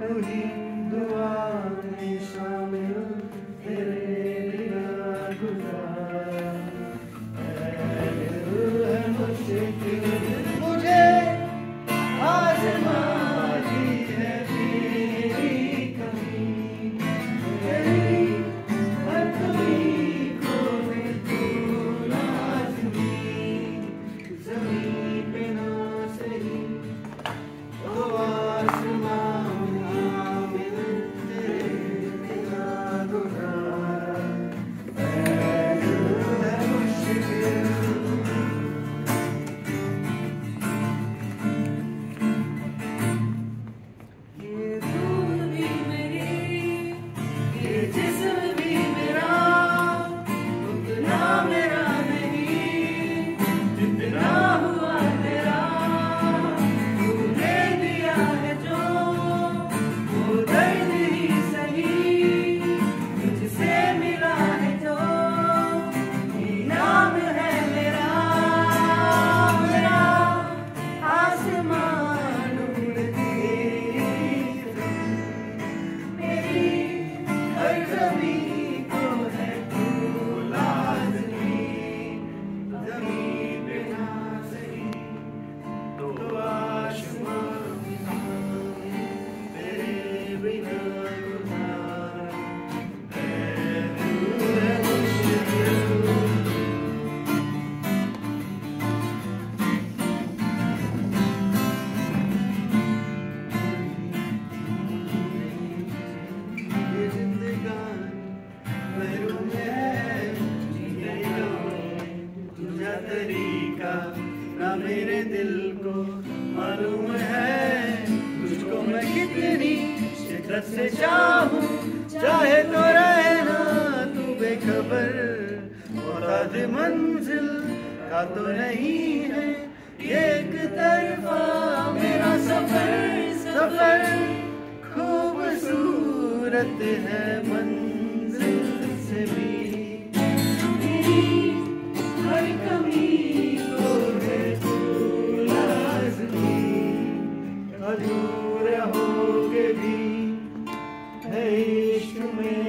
रूही दुआ में शामिल तेरे मेरे दिल को मालूम है तुझको मैं कितनी शिद्दत से चाहूँ। चाहे तो रहना तू बेखबर मोहताज मंजिल का तो नहीं है। एक तरफा मेरा सफ़र सफ़र खूबसूरत है रहोगे भी है यीशु में।